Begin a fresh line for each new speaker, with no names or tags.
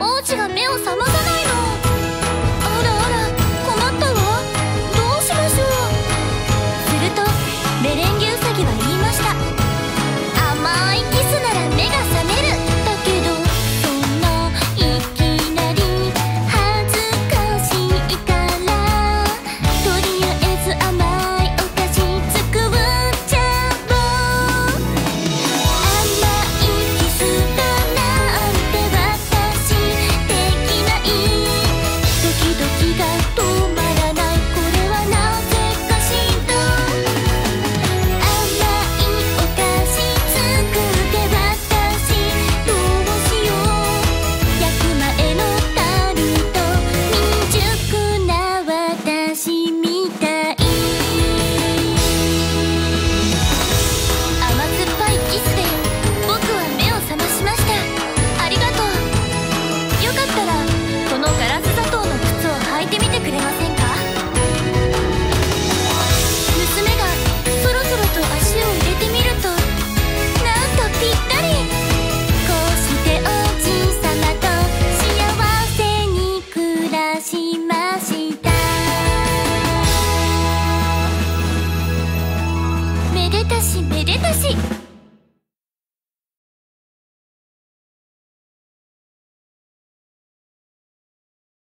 王子が目を覚まさないでめでたしめでたし。